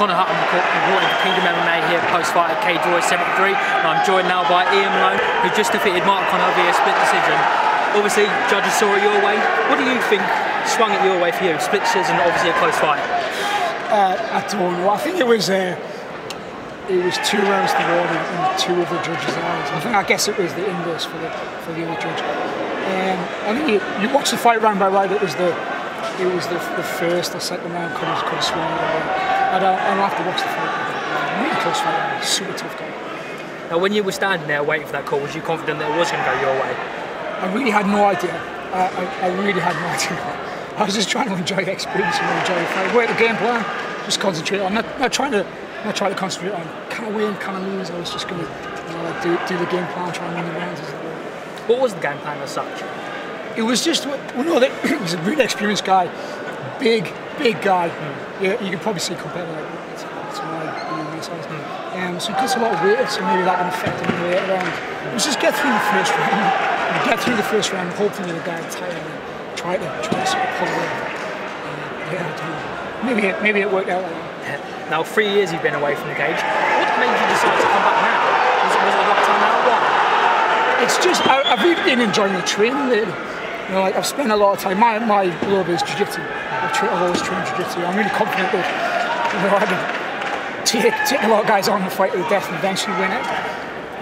Connor Hutton reporting for Kingdom MMA here post-fight at Warriors 73 and I'm joined now by Ian Malone who just defeated Mark Connor via split decision. Obviously judges saw it your way. What do you think swung it your way for you? Split decision obviously a close fight. Uh, I don't know. I think it was uh, it was two rounds to one in, in two of the judges' eyes. I think I guess it was the inverse for the for the other judge. Um, I think you, you watch the fight round by round. It was the it was the, the first or second round have, could have swung it away. I don't, I don't have to watch the fight. Really close fight, super tough guy. Now, when you were standing there waiting for that call, was you confident that it was going to go your way? I really had no idea. I, I, I really had no idea. I was just trying to enjoy the experience and enjoy the fight. Work the game plan, just concentrate. I'm not, not trying to not trying to concentrate on can I win, can I lose. I was just going to you know, like do, do the game plan, try and win the rounds. What was the game plan as such? it was just we know that he's a really experienced guy, big, big guy. Mm. Yeah, you can probably see compared to like it's my you size. Mm. Um, so he cuts a lot of weight, so maybe that can affect him later on. It was just get through the first round, get through the first round, hopefully the guy tired and try to try to sort of pull away. Uh, yeah, maybe it, maybe it worked out like that. Now, three years you've been away from the cage. What made you decide to come back now? Was it, was it the right time now? Why? It's just I, have really been enjoying the training. Really. You know, like I've spent a lot of time. My my love is jiu-jitsu. I've, tra- I've always trained jiu-jitsu. I'm really confident that you know I can take a lot of guys on and fight to the death and eventually win it.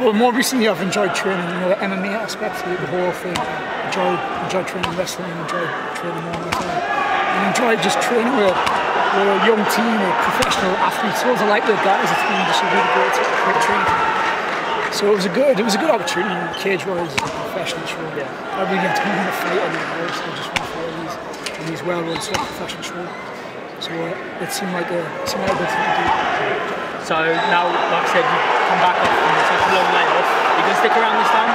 Well, more recently I've enjoyed training. You know, the MMA aspect, the, the whole thing. Enjoy enjoy training wrestling. Enjoy training more. And enjoy just training with, with a young team of professional athletes. Those are like the guys. It's been just a really great, great training. So it was a good, it was a good opportunity. Cage Warriors is a professional show. I really get to come in a fight anymore, so I just want to fight these, in these well-run sort of professional show. So uh, it seemed like a, it seemed like a good thing to do. So now, like I said, you come back off from such a long layoff. Are you going to stick around this time?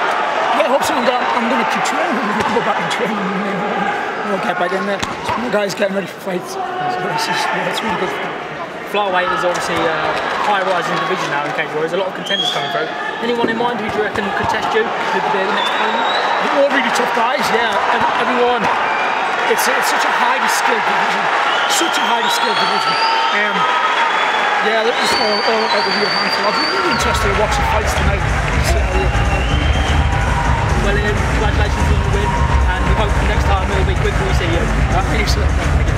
Yeah, I hope so. I'm going, I'm going to keep training. I'm going to go back and train and then we'll get back in there. Some more guys getting ready for fights. So it's, just, yeah, it's really good flyweight is obviously a high rising division now in Cage Warriors. There's a lot of contenders coming through. Anyone in mind who do you reckon could test you? Who could be the next opponent? They're all really tough guys, yeah. Everyone. It's, it's such a highly skilled division. Such a highly skilled division. Um, yeah, look, just all, all real handful. I've been really interested in watching fights tonight. Well, congratulations on the win, and we hope next time it'll be quick we see you. Uh.